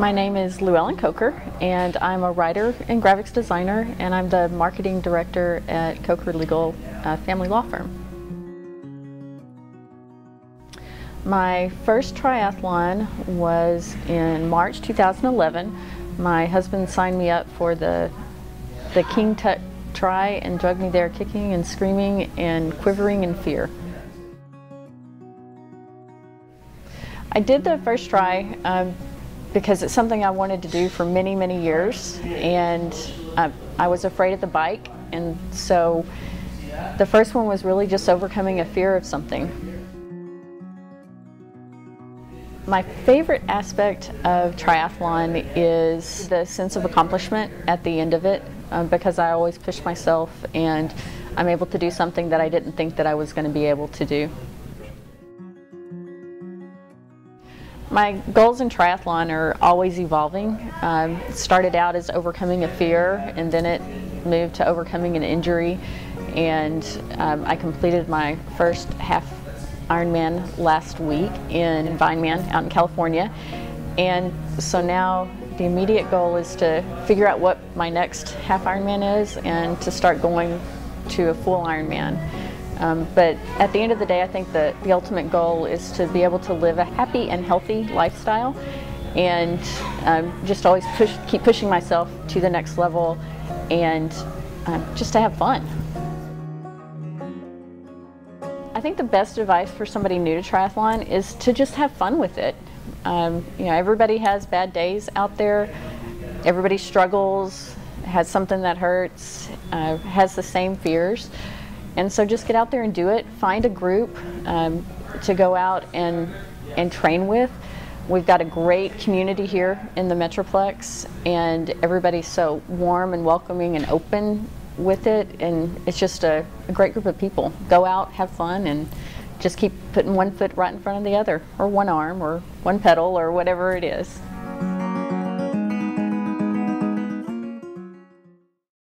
My name is Louellen Coker, and I'm a writer and graphics designer, and I'm the marketing director at Coker Legal uh, Family Law Firm. My first triathlon was in March 2011. My husband signed me up for the, the King Tut Tri and drugged me there kicking and screaming and quivering in fear. I did the first try um, because it's something I wanted to do for many, many years, and uh, I was afraid of the bike, and so the first one was really just overcoming a fear of something. My favorite aspect of triathlon is the sense of accomplishment at the end of it um, because I always push myself and I'm able to do something that I didn't think that I was going to be able to do. My goals in triathlon are always evolving. Um, started out as overcoming a fear and then it moved to overcoming an injury and um, I completed my first half Ironman last week in Vineman out in California and so now the immediate goal is to figure out what my next half Ironman is and to start going to a full Ironman. Um, but at the end of the day, I think that the ultimate goal is to be able to live a happy and healthy lifestyle and um, just always push, keep pushing myself to the next level and um, just to have fun. I think the best advice for somebody new to triathlon is to just have fun with it. Um, you know, everybody has bad days out there. Everybody struggles, has something that hurts, uh, has the same fears. And so just get out there and do it. Find a group um, to go out and, and train with. We've got a great community here in the Metroplex, and everybody's so warm and welcoming and open with it. And it's just a, a great group of people. Go out, have fun, and just keep putting one foot right in front of the other, or one arm, or one pedal, or whatever it is.